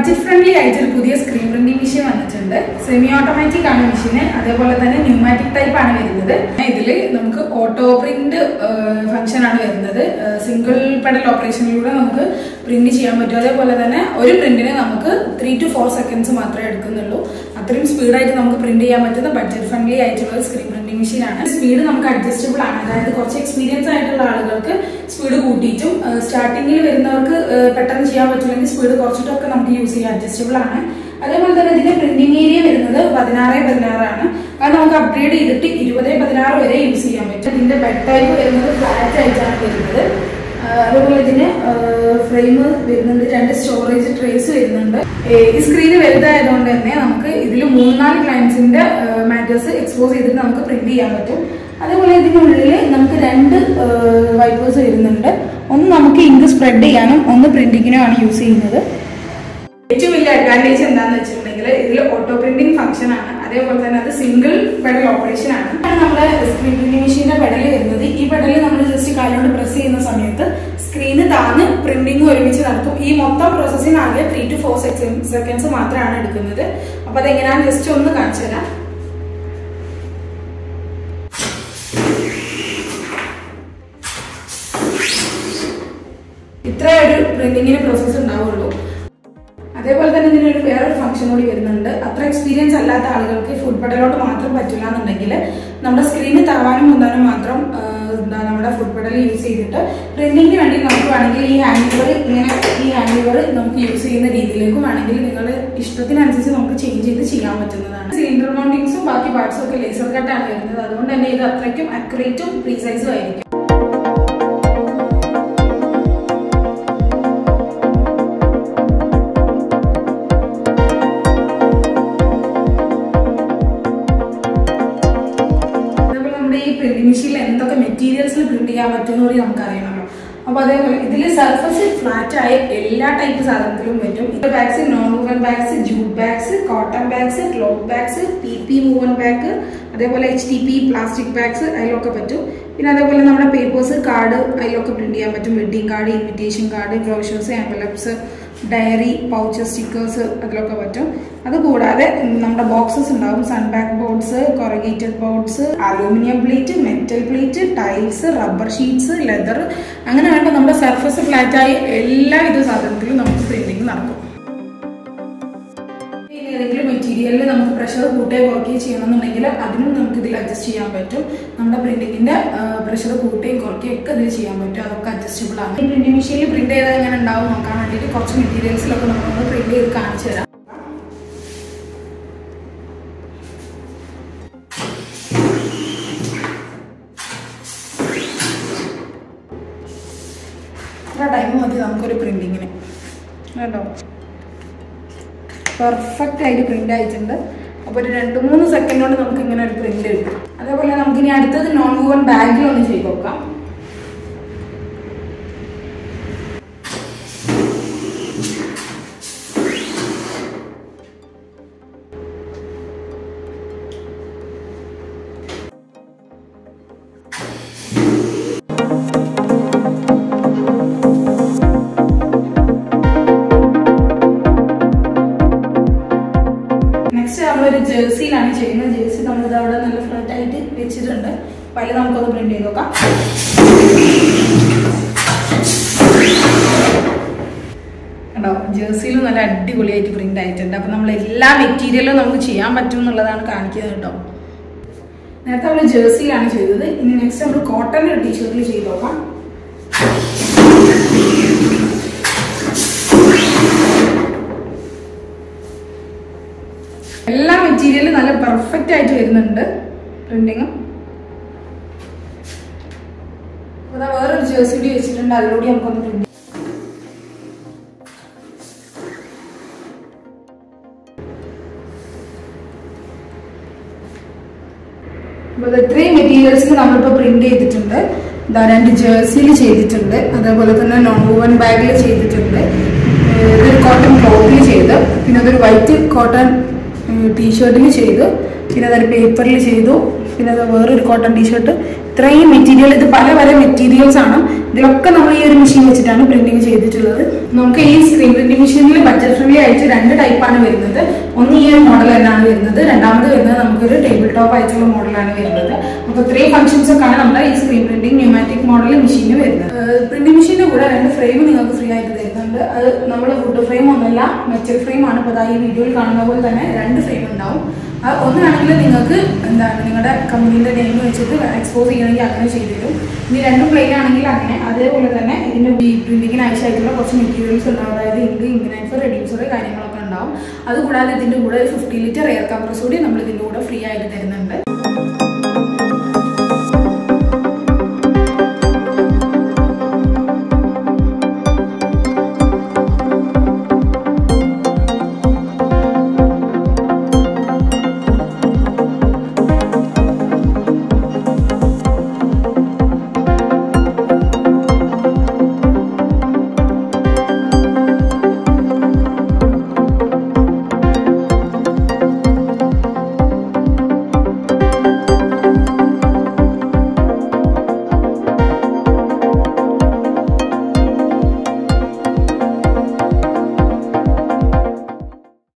Budget friendly ആയിട്ട് ഒരു പുതിയ സ്ക്രീൻ പ്രിന്റിംഗ് മെഷീൻ വന്നിട്ടുണ്ട്. സെമി ഓട്ടോമാറ്റിക് ആണ് മെഷീന് അതേപോലെ തന്നെ ന്യൂമാറ്റിക് ടൈപ്പ് ആണ് വരുന്നത്. ഇതിൽ നമുക്ക് ഓട്ടോ പ്രിന്റ് ഫംഗ്ഷൻ ആണ് വരുന്നത്. സിംഗിൾ പെഡൽ ഓപ്പറേഷനിലൂടെ നമുക്ക് പ്രിന്റ് ചെയ്യാൻ പറ്റും. അതേപോലെ തന്നെ ഒരു പ്രിന്റിന് നമുക്ക് ത്രീ ടു ഫോർ സെക്കൻഡ്സ് മാത്രമേ എടുക്കുന്നുള്ളൂ. അത്രയും സ്പീഡായിട്ട് നമുക്ക് പ്രിന്റ് ചെയ്യാൻ പറ്റുന്ന ബഡ്ജറ്റ് ഫ്രണ്ട്ലി ആയിട്ടുള്ള സ്ക്രീൻ പ്രിന്റിംഗ് മെഷീൻ ആണ്. സ്പീഡ് നമുക്ക് അഡ്ജസ്റ്റബിൾ ആണ്. അതായത് കുറച്ച് എക്സ്പീരിയൻസ് ആയിട്ടുള്ള ആളുകൾക്ക് സ്പീഡ് കൂട്ടിയിട്ടും സ്റ്റാർട്ടിങ്ങിൽ വരുന്നവർക്ക് പെട്ടെന്ന് ചെയ്യാൻ പറ്റില്ലെങ്കിൽ സ്പീഡ് കുറച്ചിട്ടൊക്കെ നമുക്ക് യൂസ് ചെയ്യാം അഡ്ജസ്റ്റബിൾ ആണ്. അതേപോലെ തന്നെ ഇതിന്റെ പ്രിന്റിംഗ് ഏരിയ വരുന്നത് പതിനാറ് പതിനാറാണ് അത് നമുക്ക് അപ്ഗ്രേഡ് ചെയ്തിട്ട് ഇരുപത് പതിനാറ് വരെ യൂസ് ചെയ്യാൻ പറ്റും. ഇതിന്റെ ബെഡ് ടൈപ്പ് വരുന്നത് ഫ്ലാറ്റ് ആയിട്ടാണ് വരുന്നത്. അതേപോലെ ഇതിന് ഫ്രെയിം വരുന്നുണ്ട് രണ്ട് സ്റ്റോറേജ് ട്രേസ് വരുന്നുണ്ട്. ഈ സ്ക്രീന് വലുതായതുകൊണ്ട് തന്നെ നമുക്ക് ഇതിൽ മൂന്നാൽ ക്ലയൻസിന്റെ മാറ്റേഴ്സ് എക്സ്പോസ് ചെയ്തിട്ട് നമുക്ക് പ്രിന്റ് ചെയ്യാൻ പറ്റും. അതേപോലെ ഇതിനുള്ളിൽ നമുക്ക് രണ്ട് വൈപ്പേഴ്സ് വരുന്നുണ്ട്. ഒന്ന് നമുക്ക് ഇങ്ക് സ്പ്രെഡ് ചെയ്യാനും ഒന്ന് പ്രിന്റിങ്ങിനും ആണ് യൂസ് ചെയ്യുന്നത്. ഏറ്റവും വലിയ അഡ്വാന്റേജ് എന്താണെന്ന് വെച്ചിട്ടുണ്ടെങ്കിൽ ഇതിൽ ഓട്ടോ പ്രിന്റിങ് ഫംഗ്ഷൻ ആണ്. അതേപോലെ തന്നെ അത് സിംഗിൾ പെഡൽ ഓപ്പറേഷൻ ആണ്. നമ്മുടെ സ്ക്രീൻ പ്രിന്റിംഗ് മെഷീന്റെ പെഡൽ ജസ്റ്റ് പ്രസ് ചെയ്യുന്ന സമയത്ത് സ്ക്രീന് താന്ന് പ്രിന്റിംഗ് ഒരുമിച്ച് നടത്തും. ഈ മൊത്തം പ്രോസസ്സിന് ആകെ ത്രീ ടു ഫോർ സെക്കൻഡ്സ് മാത്രമാണ് എടുക്കുന്നത്. അപ്പൊ അതെങ്ങനെയാണ് ജസ്റ്റ് ഒന്ന് കാണിച്ചു തരാം. ഇത്രയൊരു പ്രിന്റിങ്ങിന് പ്രോസസ്സ് ഉണ്ടാവുള്ളൂ. അതേപോലെ തന്നെ ഇതിനൊരു വേറൊരു ഫംഗ്ഷൻ കൂടി വരുന്നുണ്ട്. അത്ര എക്സ്പീരിയൻസ് അല്ലാത്ത ആളുകൾക്ക് ഫുഡ് പെഡലോട്ട് മാത്രം പറ്റില്ല എന്നുണ്ടെങ്കിൽ നമ്മുടെ സ്ക്രീന് തവാനും മുന്താനും മാത്രം എന്താ നമ്മുടെ ഫുഡ് പെഡൽ യൂസ് ചെയ്തിട്ട് പ്രിന്റിങ്ങിന് വേണ്ടി നമുക്ക് വേണമെങ്കിൽ ഈ ഹാൻഡ് ലിവർ ഇങ്ങനെ ഈ ഹാൻഡ് ലിവർ നമുക്ക് യൂസ് ചെയ്യുന്ന രീതിയിലേക്കും വേണമെങ്കിൽ നിങ്ങൾ ഇഷ്ടത്തിനനുസരിച്ച് നമുക്ക് ചേഞ്ച് ചെയ്ത് ചെയ്യാൻ പറ്റുന്നതാണ്. സിലിണ്ടർ മൗണ്ടിങ്സും ബാക്കി പാർട്സും ഒക്കെ ലേസർ കട്ടാണ് വരുന്നത്. അതുകൊണ്ട് തന്നെ ഇത് അത്രയ്ക്കും അക്യുറേറ്റും പ്രീസൈസും ആയിരിക്കും. പ്രിന്റിംഗ് മെഷീനിൽ എന്തൊക്കെ മെറ്റീരിയൽസിൽ പ്രിന്റ് ചെയ്യാൻ പറ്റുമെന്ന് കൂടി നമുക്ക് അറിയണമല്ലോ അപ്പൊ അതേപോലെ ഇതിൽ സർഫസ് ഫ്ലാറ്റ് ആയ എല്ലാ ടൈപ്പ് സാധനത്തിലും പറ്റും. ഇത് bags non woven bags jute bags cotton bags cloth bags P P woven bag അതേപോലെ H T P plastic bags അതിലൊക്കെ പറ്റും. പിന്നെ അതേപോലെ നമ്മുടെ പേപ്പേഴ്സ് കാർഡ് അതിലൊക്കെ പ്രിന്റ് ചെയ്യാൻ പറ്റും. Wedding card invitation card brochures envelopes diary pouch stickers അതിലൊക്കെ പറ്റും. അതുകൂടാതെ നമ്മുടെ ബോക്സസ് ഉണ്ടാവും. Sunpack boards corrugated boards aluminium plate metal plate tiles rubber sheets leather. അങ്ങനെ വേണ്ട നമ്മുടെ സർഫസ് ഫ്ലാറ്റായി എല്ലാവിധ സാധനത്തിലും നമുക്ക് പ്രിന്റിങ് നടക്കും. ഏതെങ്കിലും മെറ്റീരിയലിൽ നമുക്ക് പ്രഷർ കൂട്ടുകയോ കുറയ്ക്കുകയോ ചെയ്യണമെന്നുണ്ടെങ്കിൽ അതിനും നമുക്ക് ഇതിൽ അഡ്ജസ്റ്റ് ചെയ്യാൻ പറ്റും. നമ്മുടെ പ്രിന്റിങ്ങിന്റെ പ്രഷർ കൂട്ടുകയും കുറയ്ക്കുകയും ഒക്കെ ഇതിൽ ചെയ്യാൻ പറ്റും. അതൊക്കെ അഡ്ജസ്റ്റബിൾ ആണ്. ഈ പ്രിന്റിംഗ് മെഷീനിൽ പ്രിന്റ് ചെയ്താൽ എങ്ങനെ ഉണ്ടാവും നോക്കാൻ വേണ്ടിയിട്ട് കുറച്ച് മെറ്റീരിയൽസിലൊക്കെ നമ്മളൊന്ന് പ്രിന്റ് ചെയ്ത് കാണിച്ചു തരാം. ടൈം മതി നമുക്കൊരു പ്രിന്റിങ്ങിന് കേട്ടോ പെർഫെക്റ്റ് ആയിട്ട് പ്രിന്റ് ആയിട്ടുണ്ട്. അപ്പോൾ ഒരു രണ്ട് മൂന്ന് സെക്കൻഡ് കൊണ്ട് നമുക്ക് ഇങ്ങനെ ഒരു പ്രിന്റ് കിട്ടും. അതേപോലെ നമുക്ക് ഇനി അടുത്തത് നോൺ വൂവൺ ബാഗിൽ ഒന്ന് ചെയ്ത് നോക്കാം. അതിൽ നമുക്കൊന്ന് പ്രിന്റ് ചെയ്ത് നോക്കാം. കണ്ടോ? ജേഴ്സിയിൽ നല്ല അടിപൊളിയായിട്ട് പ്രിന്റ് ആയിട്ടുണ്ട്. അപ്പോൾ നമ്മൾ എല്ലാ മെറ്റീരിയലും നമുക്ക് ചെയ്യാൻ പറ്റും എന്നുള്ളതാണ് കാണിക്കുന്നത് കേട്ടോ. നേരത്തെ നമ്മൾ ജേഴ്സിയിലാണ് ചെയ്തത്. ഇനി നെക്സ്റ്റ് നമ്മൾ കോട്ടൺ ടീഷർട്ടിൽ ചെയ്ത് നോക്കാം. എല്ലാ മെറ്റീരിയലും നല്ല പെർഫെക്റ്റ് ആയിട്ട് വരുന്നുണ്ട്. പ്രിന്റിങ് അതാ വേറൊരു ജേഴ്സി കൂടി വെച്ചിട്ടുണ്ട്. അതിലൂടെ നമുക്കൊന്ന് പ്രിന്റ് ഇത്രയും മെറ്റീരിയൽസിൽ നമ്മളിപ്പോൾ പ്രിന്റ് ചെയ്തിട്ടുണ്ട്. ഇതാ രണ്ട് ജേഴ്സിയിൽ ചെയ്തിട്ടുണ്ട്. അതേപോലെ തന്നെ നോൺ വുവൻ ബാഗിൽ ചെയ്തിട്ടുണ്ട്. ഇതൊരു കോട്ടൺ ക്ലോത്തിൽ ചെയ്ത്. പിന്നെ അതൊരു വൈറ്റ് കോട്ടൺ ടീഷർട്ടിൽ ചെയ്തു. പിന്നെ അതൊരു പേപ്പറിൽ ചെയ്തു. പിന്നെ അത് വേറൊരു കോട്ടൺ ടീഷർട്ട് ഇത്രയും മെറ്റീരിയൽ ഇത് പല പല മെറ്റീരിയൽസ് ആണ്. ഇതിലൊക്കെ നമ്മൾ ഈ ഒരു മെഷീൻ വെച്ചിട്ടാണ് പ്രിന്റിങ് ചെയ്തിട്ടുള്ളത്. നമുക്ക് ഈ സ്ക്രീൻ പ്രിന്റിംഗ് മെഷീനിൽ ബഡ്ജറ്റ് ഫ്രീ ആയിട്ട് രണ്ട് ടൈപ്പാണ് വരുന്നത്. ഒന്ന് ഈ ഒരു മോഡൽ തന്നെയാണ് വരുന്നത്. രണ്ടാമത് വരുന്നത് നമുക്കൊരു ടേബിൾ ടോപ്പ് ആയിട്ടുള്ള മോഡലാണ് വരുന്നത്. അപ്പോൾ ഇത്രയും ഫംഗ്ഷൻസ് ഒക്കെയാണ് നമ്മുടെ ഈ screen printing pneumatic model machine വരുന്നത്. പ്രിന്റിംഗ് മെഷീന്റെ കൂടെ രണ്ട് ഫ്രെയിം നിങ്ങൾക്ക് ഫ്രീ ആയിട്ട് തരുന്നുണ്ട്. അത് നമ്മൾ വുഡ് ഫ്രെയിം ഒന്നല്ല മെറ്റൽ ഫ്രെയിം ആണ്. ഇപ്പോൾ ഈ വീഡിയോയിൽ കാണുന്ന പോലെ തന്നെ രണ്ട് ഫ്രെയിം ഉണ്ടാവും. ഒന്നാണെങ്കിൽ നിങ്ങൾക്ക് എന്താണ് നിങ്ങളുടെ കമ്പനിയുടെ നെയിം വെച്ചിട്ട് എക്സ്പോസ് ചെയ്യണമെങ്കിൽ അങ്ങനെ ചെയ്തു തരും. ഇനി രണ്ടും പ്ലെയിൻ ആണെങ്കിൽ അങ്ങനെ. അതേപോലെ തന്നെ ഇതിന്റെ പ്രിന്റിങ്ങിന് ആവശ്യമായിട്ടുള്ള കുറച്ച് മെറ്റീരിയൽസ് ഉണ്ടാവും അതായത് ഇങ്ക് ഇങ്ക് റെഡ്യൂസർ കാര്യങ്ങളൊക്കെ ഉണ്ടാവും. അതുകൂടാതെ ഇതിന്റെ കൂടെ ഒരു ഫിഫ്റ്റി ലിറ്റർ എയർ കംപ്രസ് കൂടി നമ്മൾ ഇതിന്റെ കൂടെ ഫ്രീ ആയിട്ട് തരുന്നുണ്ട്.